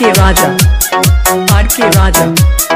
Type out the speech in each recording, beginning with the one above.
के राजा। हाड़ के राजा।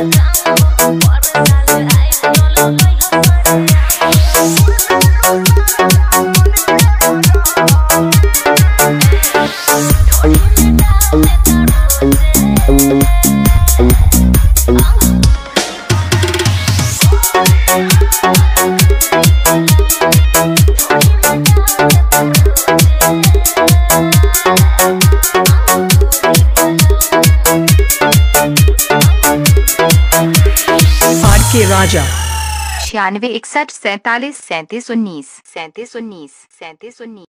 na na के राजा। छियानवे इकसठ सैतालीस सैंतीस उन्नीस सैंतीस उन्नीस सैंतीस उन्नीस।